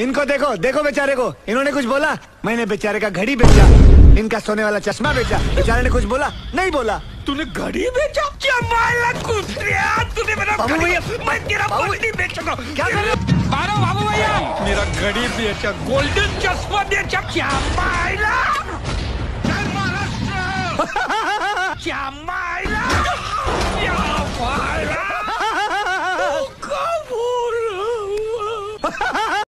इनको देखो देखो बेचारे को। इन्होंने कुछ बोला? मैंने बेचारे का घड़ी बेचा। इनका सोने वाला चश्मा बेचा। बेचारे ने कुछ बोला? नहीं बोला। तूने घड़ी बेचा? क्या तूने मेरा मैं तेरा बेचूँगा। क्या कर रहे मारो बाबू भैया। मेरा घड़ी बेचा। गोल्डन चश्मा बेचा। क्या माला? क्या माला? क्या